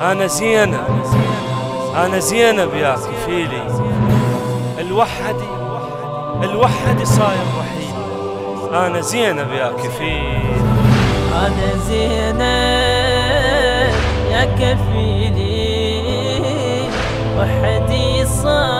أنا زينب. أنا زينب يا كفيلي الوحدي الوحدي صاير وحيد. أنا زينب يا كفيل أنا زينب يا كفيلي وحدي صاير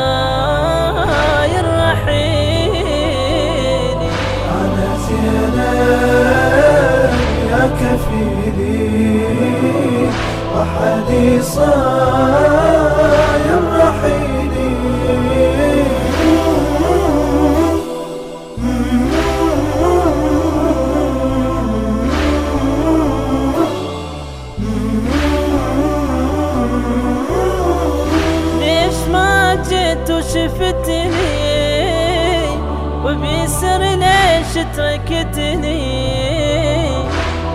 وشفتني وبيسر ليش تركتني؟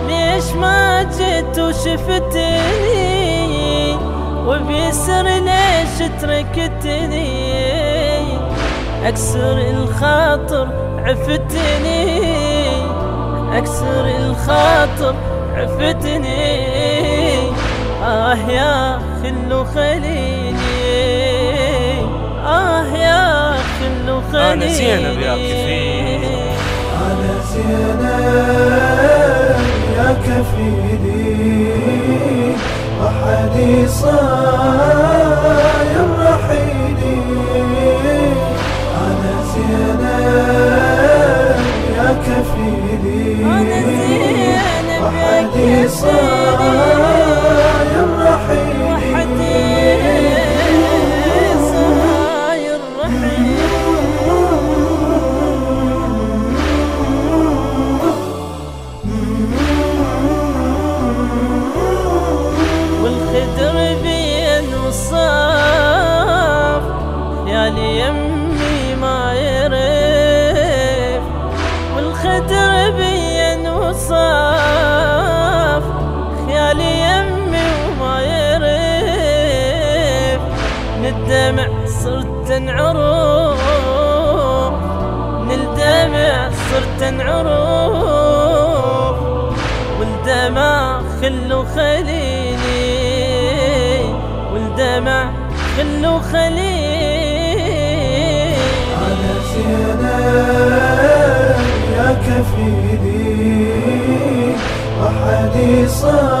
ليش ما جيت وشفتني وبيسر ليش تركتني؟ أكسر الخاطر عفتني. أكسر الخاطر عفتني. آه يا خلو خليني. آه يا خلو خليني. أنا زينب يا كفيل. أنا زينب يا كفيلي. وحدي صاير الدمع صرت انعروف من الدمع صرت انعروف والدمع خلو خليني. والدمع خلو خليني. أنا زينب يا كفيلي. وحدي صاير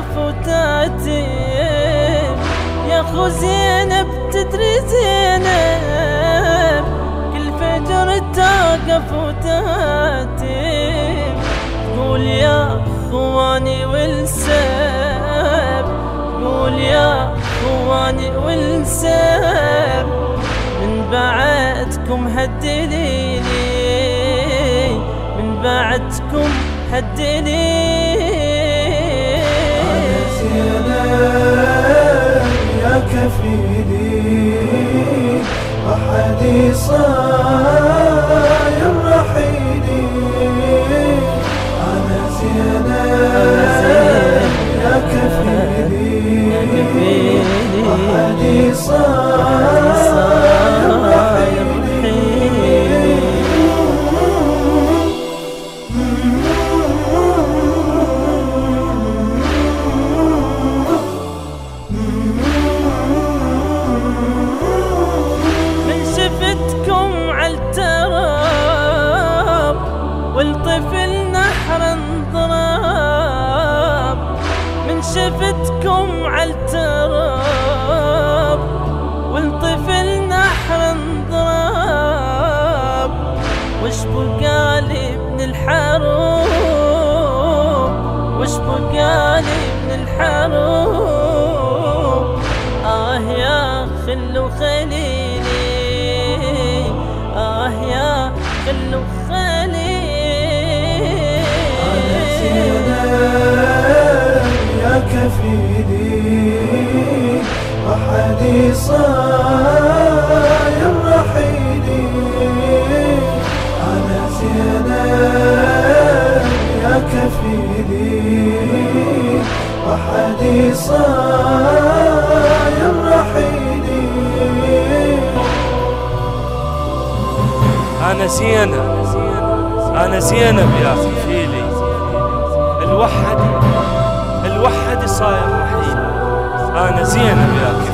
توقف وتاتيب يا خو زينب تدري زينب كل فجر توقف وتاتيب قول يا خواني والسب قول يا خواني والسب من بعدكم هدليني من بعدكم هدليني يا كفيلي وحدي صاير والطفل نحر انضراب من شفتكم عالتراب والطفل نحر انضراب وش بقالي من الحروب؟ وش بقالي من الحروب؟ آه يا خلو خليلي آه يا خلو خليلي أنا زينب أنا زينب يا كفيلي الوحدي الوحدي صاير وحيد. أنا زينب يا كفيلي